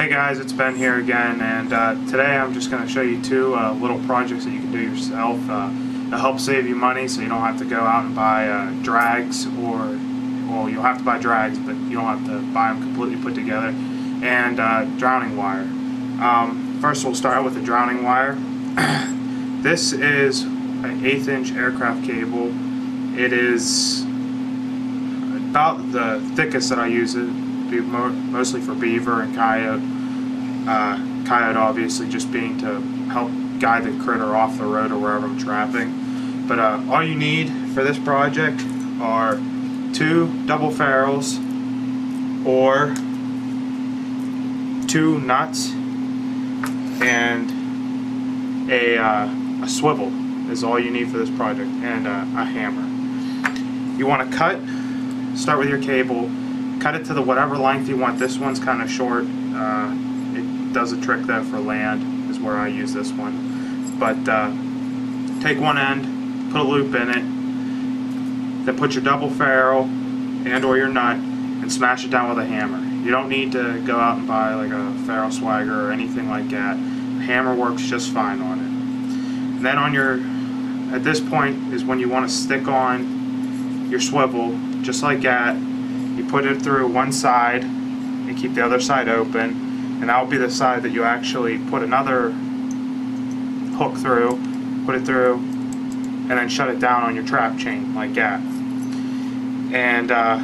Hey guys, it's Ben here again, and uh, today I'm just going to show you two uh, little projects that you can do yourself uh, to help save you money so you don't have to go out and buy uh, drags or, well, you'll have to buy drags, but you don't have to buy them completely put together, and uh, drowning wire. Um, first we'll start with the drowning wire. this is an eighth inch aircraft cable. It is about the thickest that I use it be mo mostly for beaver and coyote. Uh, coyote obviously just being to help guide the critter off the road or wherever I'm trapping. But uh, all you need for this project are two double ferrules or two nuts and a, uh, a swivel is all you need for this project and uh, a hammer. You want to cut, start with your cable, cut it to the whatever length you want. This one's kind of short. Uh, it does a trick though for land is where I use this one. But uh, take one end, put a loop in it, then put your double ferrule and or your nut and smash it down with a hammer. You don't need to go out and buy like a ferrule swagger or anything like that. A hammer works just fine on it. And then on your, at this point is when you want to stick on your swivel just like that you put it through one side and keep the other side open and that will be the side that you actually put another hook through, put it through, and then shut it down on your trap chain like that. And uh,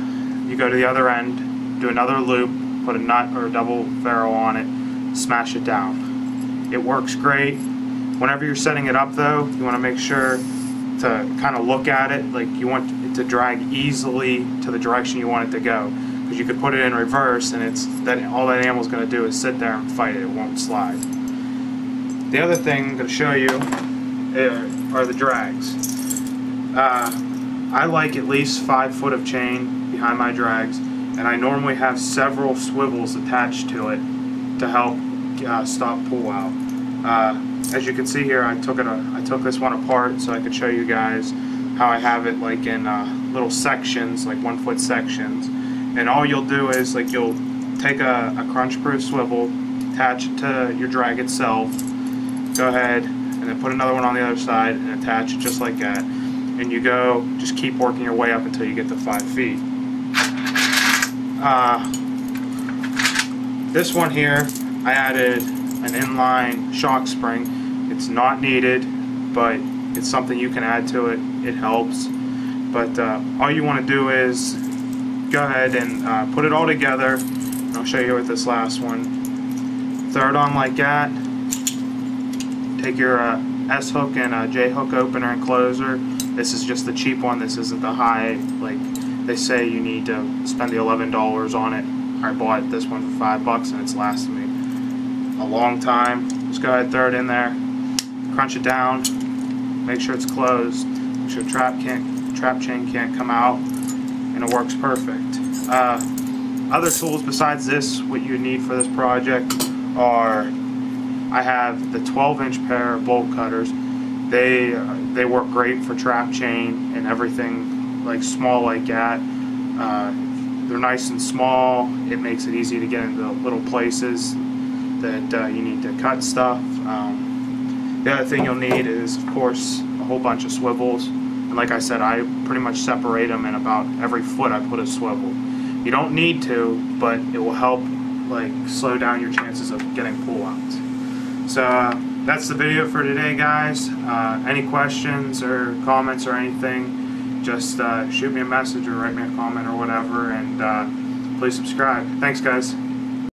you go to the other end, do another loop, put a nut or a double ferrule on it, smash it down. It works great. Whenever you're setting it up though, you want to make sure to kind of look at it like you want to drag easily to the direction you want it to go. Because you could put it in reverse and it's that all that animal's going to do is sit there and fight it. It won't slide. The other thing I'm going to show you are the drags. Uh, I like at least five foot of chain behind my drags and I normally have several swivels attached to it to help uh, stop pull out. Uh, as you can see here, I took it. A, I took this one apart so I could show you guys how I have it like in uh, little sections, like one foot sections. And all you'll do is like you'll take a, a crunch proof swivel, attach it to your drag itself, go ahead and then put another one on the other side and attach it just like that. And you go, just keep working your way up until you get to five feet. Uh, this one here, I added an inline shock spring it's not needed, but it's something you can add to it. It helps. But uh, all you want to do is go ahead and uh, put it all together. I'll show you with this last one. Throw it on like that. Take your uh, S hook and a J hook opener and closer. This is just the cheap one. This isn't the high. Like they say, you need to spend the $11 on it. I bought this one for five bucks and it's lasted me a long time. Just go ahead, throw it in there crunch it down, make sure it's closed, make sure trap can't trap chain can't come out, and it works perfect. Uh, other tools besides this, what you need for this project are I have the 12 inch pair of bolt cutters. They they work great for trap chain and everything like small like that. Uh, they're nice and small. It makes it easy to get into little places that uh, you need to cut stuff. Um, the other thing you'll need is, of course, a whole bunch of swivels. And like I said, I pretty much separate them in about every foot I put a swivel. You don't need to, but it will help like slow down your chances of getting pullouts. So uh, that's the video for today, guys. Uh, any questions or comments or anything, just uh, shoot me a message or write me a comment or whatever, and uh, please subscribe. Thanks, guys.